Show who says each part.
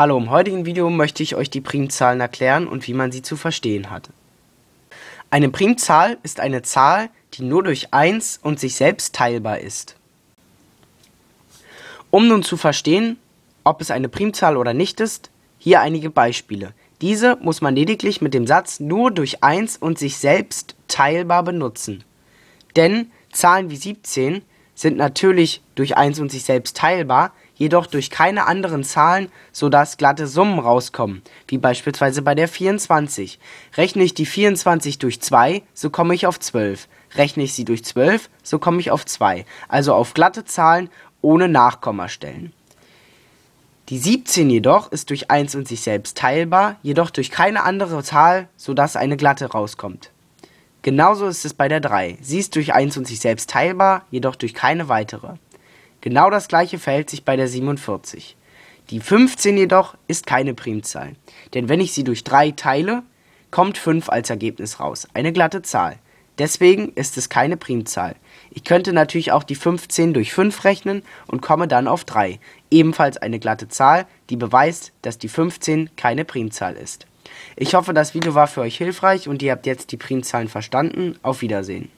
Speaker 1: Hallo, im heutigen Video möchte ich euch die Primzahlen erklären und wie man sie zu verstehen hat. Eine Primzahl ist eine Zahl, die nur durch 1 und sich selbst teilbar ist. Um nun zu verstehen, ob es eine Primzahl oder nicht ist, hier einige Beispiele. Diese muss man lediglich mit dem Satz nur durch 1 und sich selbst teilbar benutzen. Denn Zahlen wie 17 sind natürlich durch 1 und sich selbst teilbar, jedoch durch keine anderen Zahlen, sodass glatte Summen rauskommen, wie beispielsweise bei der 24. Rechne ich die 24 durch 2, so komme ich auf 12. Rechne ich sie durch 12, so komme ich auf 2, also auf glatte Zahlen ohne Nachkommastellen. Die 17 jedoch ist durch 1 und sich selbst teilbar, jedoch durch keine andere Zahl, sodass eine glatte rauskommt. Genauso ist es bei der 3. Sie ist durch 1 und sich selbst teilbar, jedoch durch keine weitere. Genau das gleiche verhält sich bei der 47. Die 15 jedoch ist keine Primzahl, denn wenn ich sie durch 3 teile, kommt 5 als Ergebnis raus, eine glatte Zahl. Deswegen ist es keine Primzahl. Ich könnte natürlich auch die 15 durch 5 rechnen und komme dann auf 3, ebenfalls eine glatte Zahl, die beweist, dass die 15 keine Primzahl ist. Ich hoffe, das Video war für euch hilfreich und ihr habt jetzt die Primzahlen verstanden. Auf Wiedersehen.